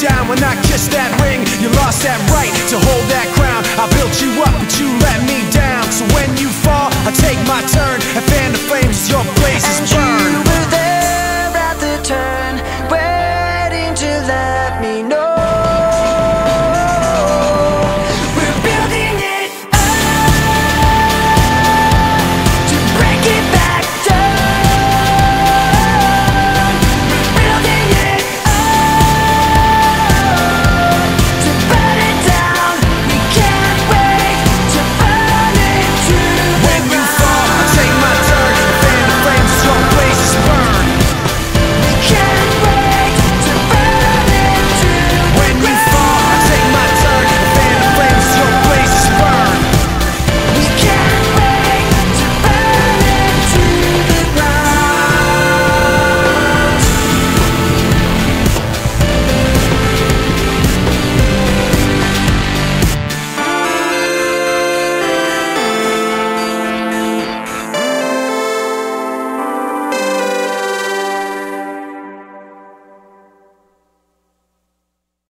down when I kissed that ring. You lost that right to hold that crown. I built you up but you